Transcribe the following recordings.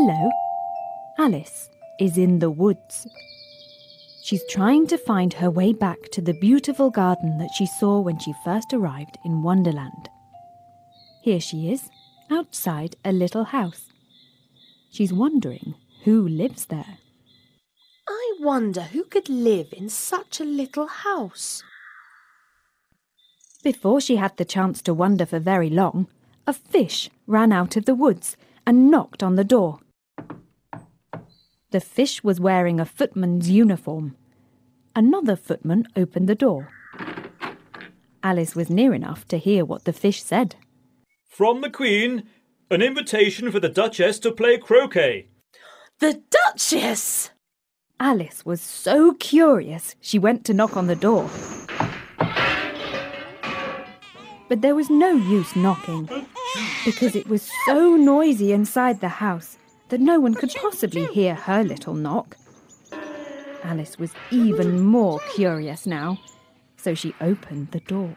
Hello. Alice is in the woods. She's trying to find her way back to the beautiful garden that she saw when she first arrived in Wonderland. Here she is, outside a little house. She's wondering who lives there. I wonder who could live in such a little house. Before she had the chance to wonder for very long, a fish ran out of the woods and knocked on the door. The fish was wearing a footman's uniform. Another footman opened the door. Alice was near enough to hear what the fish said. From the Queen, an invitation for the Duchess to play croquet. The Duchess! Alice was so curious she went to knock on the door. But there was no use knocking because it was so noisy inside the house that no one could possibly hear her little knock. Alice was even more curious now, so she opened the door.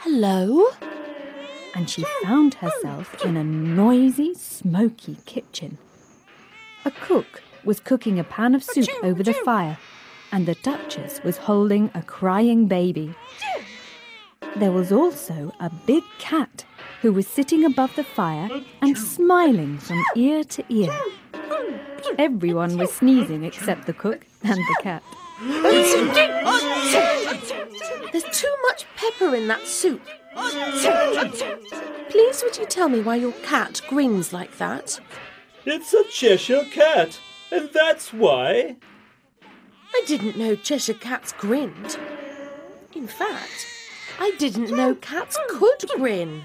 Hello? And she found herself in a noisy, smoky kitchen. A cook was cooking a pan of soup over the fire, and the Duchess was holding a crying baby. There was also a big cat who was sitting above the fire and smiling from ear to ear. Everyone was sneezing except the cook and the cat. There's too much pepper in that soup. Please, would you tell me why your cat grins like that? It's a Cheshire cat, and that's why. I didn't know Cheshire cats grinned. In fact, I didn't know cats could grin.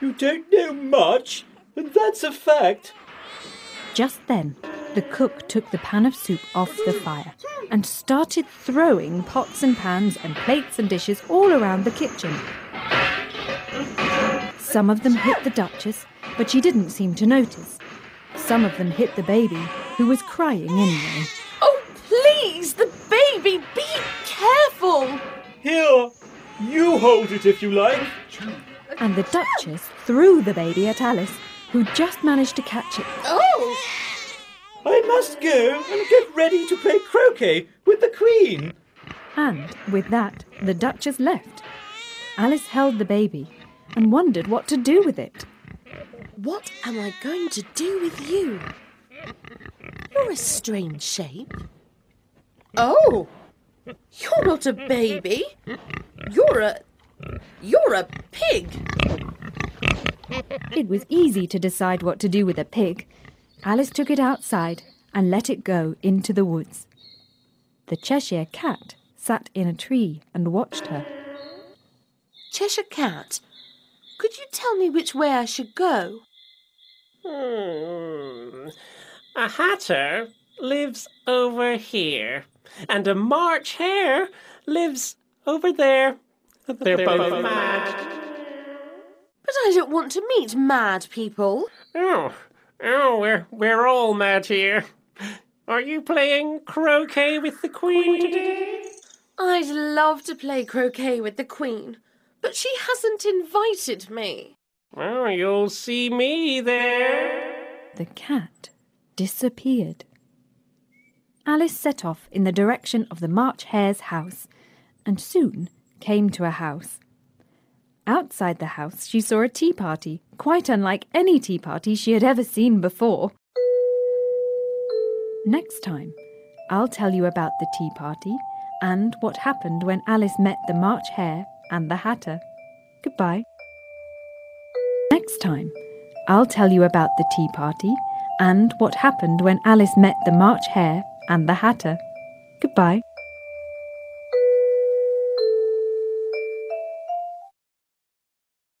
You don't know much, and that's a fact. Just then, the cook took the pan of soup off the mm. fire and started throwing pots and pans and plates and dishes all around the kitchen. Some of them hit the Duchess, but she didn't seem to notice. Some of them hit the baby, who was crying anyway. Oh, please, the baby, be careful! Here, you hold it if you like. And the Duchess threw the baby at Alice, who just managed to catch it. Oh! I must go and get ready to play croquet with the Queen. And with that, the Duchess left. Alice held the baby and wondered what to do with it. What am I going to do with you? You're a strange shape. Oh! You're not a baby. You're a. Pig. It was easy to decide what to do with a pig. Alice took it outside and let it go into the woods. The Cheshire Cat sat in a tree and watched her. Cheshire Cat, could you tell me which way I should go? Hmm. A hatter lives over here, and a March hare lives over there. They're, both mad. But I don't want to meet mad people. Oh, oh, we're we're all mad here. Are you playing croquet with the Queen today? I'd love to play croquet with the Queen, but she hasn't invited me. Well, you'll see me there. The cat disappeared. Alice set off in the direction of the March Hare's house and soon came to a house. Outside the house, she saw a tea party, quite unlike any tea party she had ever seen before. Next time, I'll tell you about the tea party and what happened when Alice met the March Hare and the Hatter. Goodbye. Next time, I'll tell you about the tea party and what happened when Alice met the March Hare and the Hatter. Goodbye.